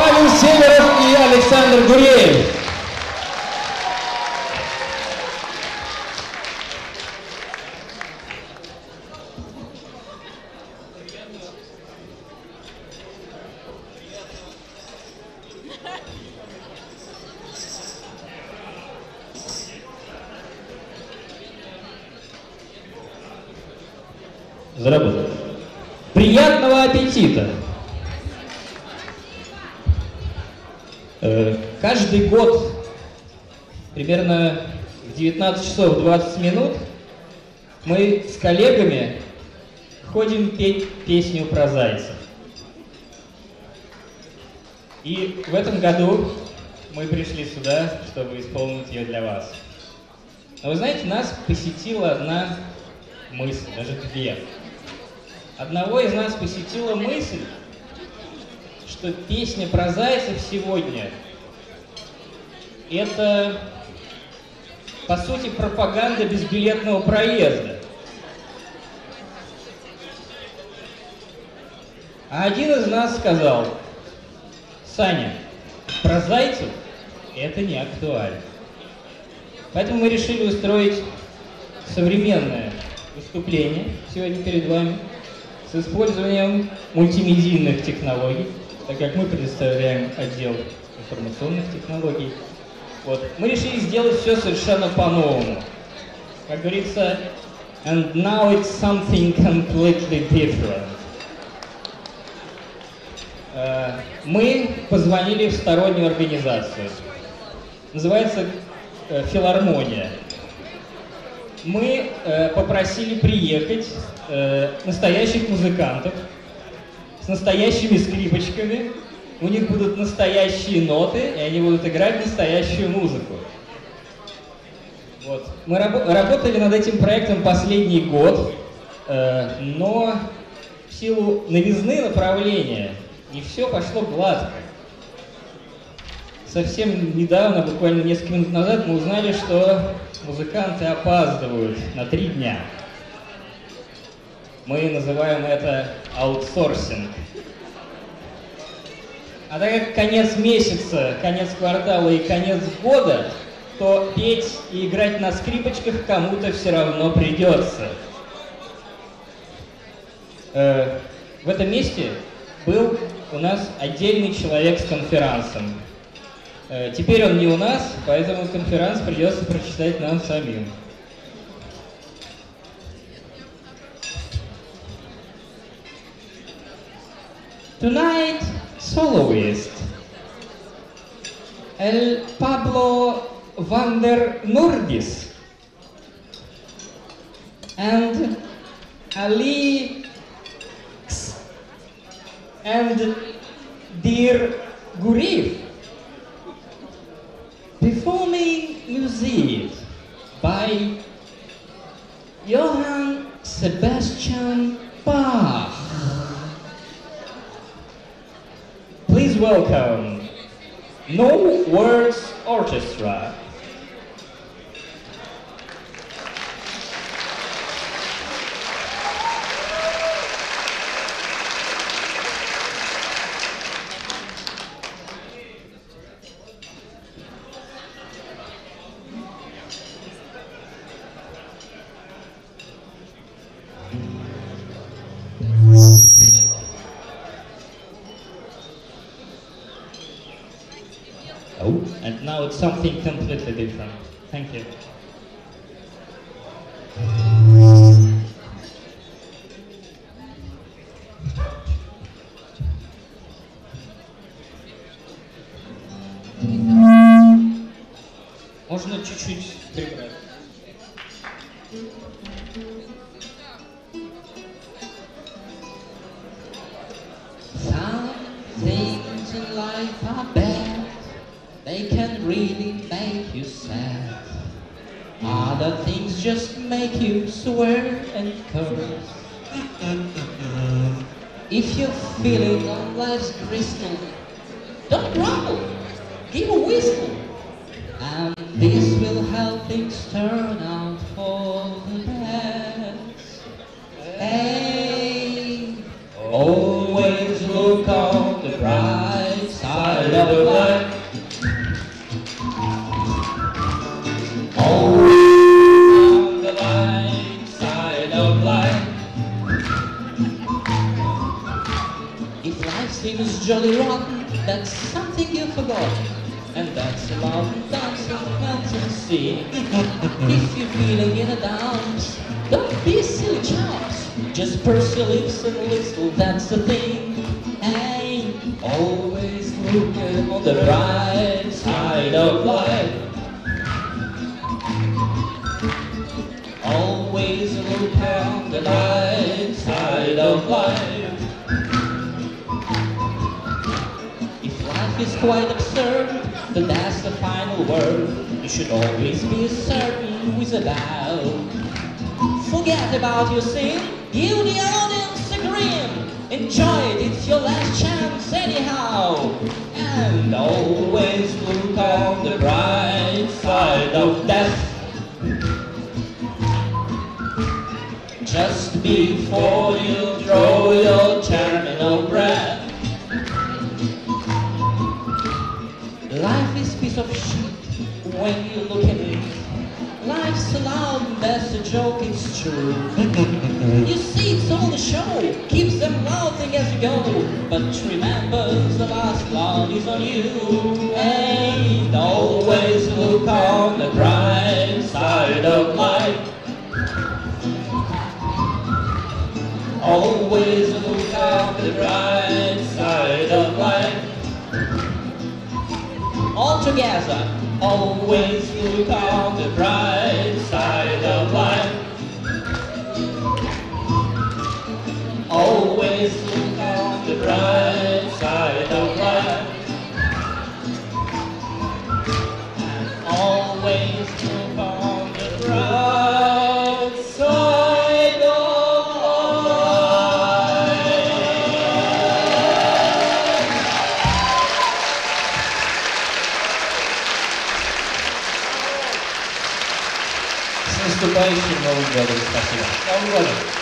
Павел Северов и Александр Гуреев. Заработал. Приятного аппетита! Каждый год примерно в 19 часов 20 минут мы с коллегами ходим петь песню про зайцев. И в этом году мы пришли сюда, чтобы исполнить ее для вас. Но вы знаете, нас посетила одна мысль, даже две. Одного из нас посетила мысль, что песня про зайцев сегодня это, по сути, пропаганда безбилетного проезда. А один из нас сказал, Саня, про зайцев это не актуально. Поэтому мы решили устроить современное выступление сегодня перед вами с использованием мультимедийных технологий, так как мы представляем отдел информационных технологий. Вот. Мы решили сделать все совершенно по-новому. Как говорится, and now it's something completely different. Э, Мы позвонили в стороннюю организацию. Называется э, «Филармония». Мы э, попросили приехать настоящих музыкантов с настоящими скрипочками. У них будут настоящие ноты, и они будут играть настоящую музыку. Вот. Мы рабо- работали над этим проектом последний год, э, но в силу новизны направления не все пошло гладко. Совсем недавно, буквально несколько минут назад, мы узнали, что музыканты опаздывают на три дня. Мы называем это аутсорсинг. А так как конец месяца, конец квартала и конец года, то петь и играть на скрипочках кому-то все равно придется. Э, в этом месте был у нас отдельный человек с конферансом. Э, теперь он не у нас, поэтому конферанс придется прочитать нам самим. Tonight, soloist. El Pablo van der Nurdis. And Ali. And Dir Gurif. Performing music by Johann Sebastian welcome No Words Orchestra. Oh, and now it's something completely different. Thank you. Можно чуть-чуть прибрать. Some things in life are bad, they can really make you sad. Other things just make you swear and curse. If you're feeling on life's crystal, don't grumble, give a whistle. And this will help things turn out for If life seems jolly rotten, that's something you forgot. And that's dancing mountain sea. if you're feeling in a dance, don't be a silly chumps. Just purse your lips and whistle, that's the thing. Hey, Always looking on the bright side of life. Always look on the light side of life. if life is quite absurd, then that's the final word. You should always be certain who is about. Forget about your sin, give the audience a grin. Enjoy it, it's your last chance anyhow. And Always look on the bright side of death. Just before you draw your terminal breath. life is piece of shit when you look at it. Life's allowed, that's a joke, it's true. You see, it's all the show, keeps them laughing as you go. But remember, the last laugh is on you. And Always look on the bright side of life. Always look on the bright side of life. all together. Always look on the bright side of life. Always look on the bright side of life. And always ist total schön, warum werde ich das hier. Warum werde ich?